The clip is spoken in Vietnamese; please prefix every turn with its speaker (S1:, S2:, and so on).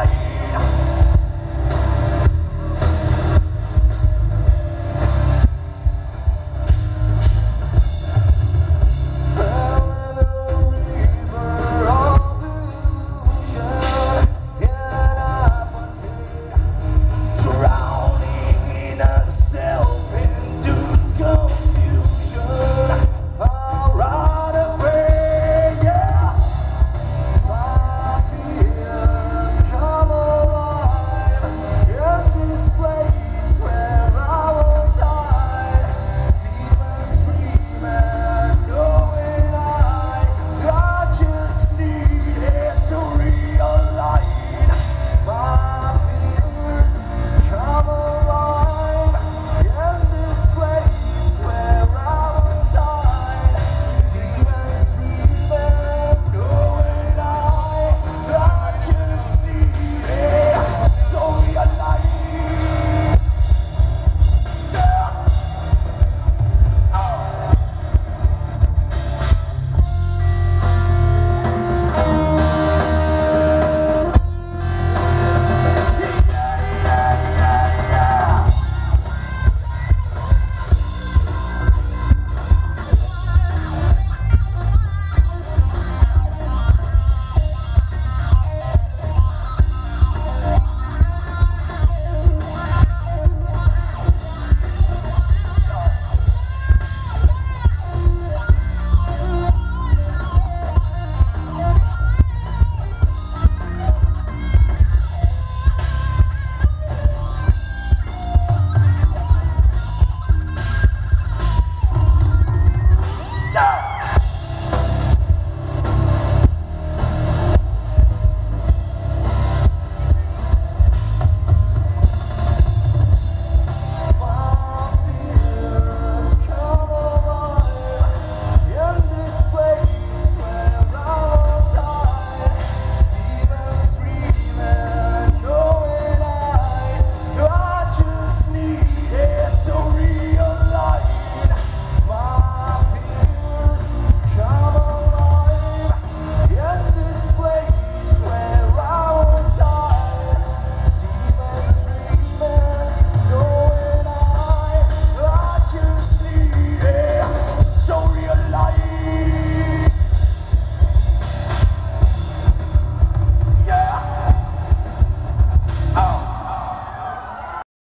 S1: Bye.